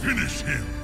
Finish him!